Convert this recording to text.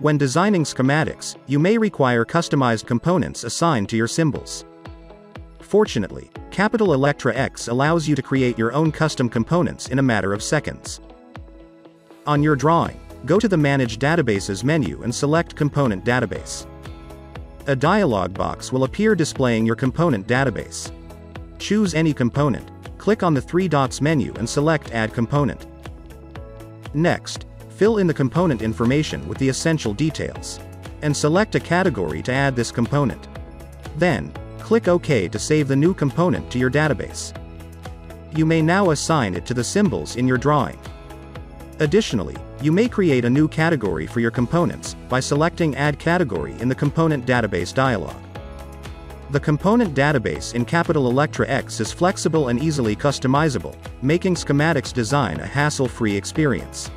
When designing schematics, you may require customized components assigned to your symbols. Fortunately, Capital Electra X allows you to create your own custom components in a matter of seconds. On your drawing, go to the Manage Databases menu and select Component Database. A dialog box will appear displaying your component database. Choose any component, click on the three dots menu and select Add Component. Next, fill in the component information with the essential details. And select a category to add this component. Then, Click OK to save the new component to your database. You may now assign it to the symbols in your drawing. Additionally, you may create a new category for your components by selecting Add Category in the Component Database dialog. The component database in Capital Electra X is flexible and easily customizable, making schematics design a hassle-free experience.